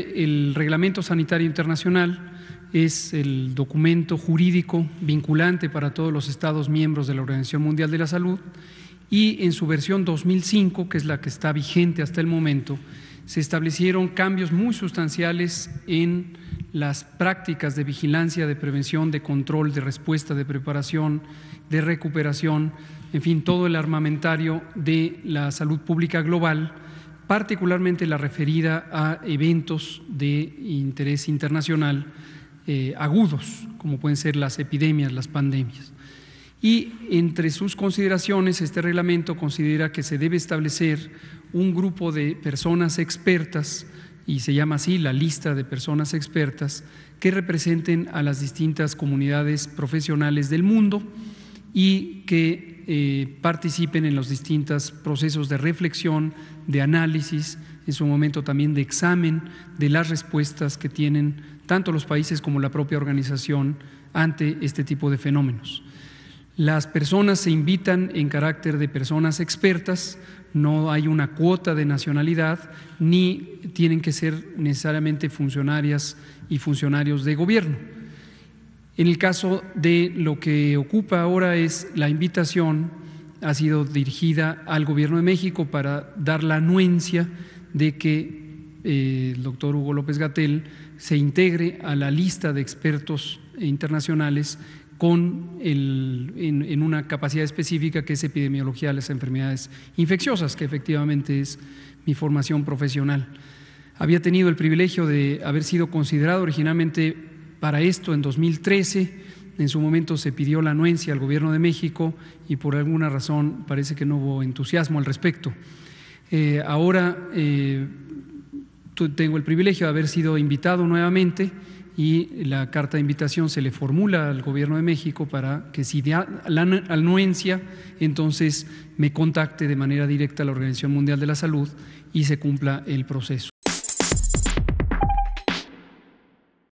El Reglamento Sanitario Internacional es el documento jurídico vinculante para todos los Estados miembros de la Organización Mundial de la Salud y en su versión 2005, que es la que está vigente hasta el momento, se establecieron cambios muy sustanciales en las prácticas de vigilancia, de prevención, de control, de respuesta, de preparación, de recuperación, en fin, todo el armamentario de la salud pública global, particularmente la referida a eventos de interés internacional eh, agudos, como pueden ser las epidemias, las pandemias. Y entre sus consideraciones, este reglamento considera que se debe establecer un grupo de personas expertas, y se llama así la lista de personas expertas, que representen a las distintas comunidades profesionales del mundo y que eh, participen en los distintos procesos de reflexión, de análisis, en su momento también de examen de las respuestas que tienen tanto los países como la propia organización ante este tipo de fenómenos. Las personas se invitan en carácter de personas expertas, no hay una cuota de nacionalidad, ni tienen que ser necesariamente funcionarias y funcionarios de gobierno. En el caso de lo que ocupa ahora es la invitación, ha sido dirigida al Gobierno de México para dar la anuencia de que eh, el doctor Hugo López Gatel se integre a la lista de expertos internacionales con en, una capacidad específica que es epidemiología de las enfermedades infecciosas, que efectivamente es mi formación profesional. Había tenido el privilegio de haber sido considerado originalmente para esto en 2013. En su momento se pidió la anuencia al Gobierno de México y por alguna razón parece que no hubo entusiasmo al respecto. Eh, ahora eh, tengo el privilegio de haber sido invitado nuevamente y la carta de invitación se le formula al Gobierno de México para que si da la anuencia, entonces me contacte de manera directa a la Organización Mundial de la Salud y se cumpla el proceso.